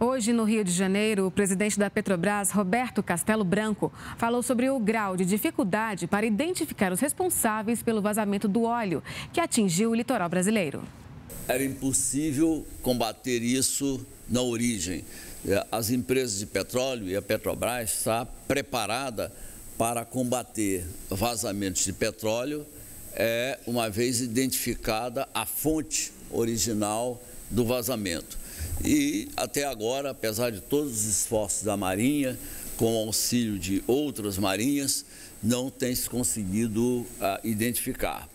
Hoje, no Rio de Janeiro, o presidente da Petrobras, Roberto Castelo Branco, falou sobre o grau de dificuldade para identificar os responsáveis pelo vazamento do óleo que atingiu o litoral brasileiro. Era impossível combater isso na origem. É, as empresas de petróleo e a Petrobras está preparada para combater vazamentos de petróleo, é, uma vez identificada a fonte original do vazamento. E até agora, apesar de todos os esforços da Marinha, com auxílio de outras marinhas, não tem se conseguido uh, identificar.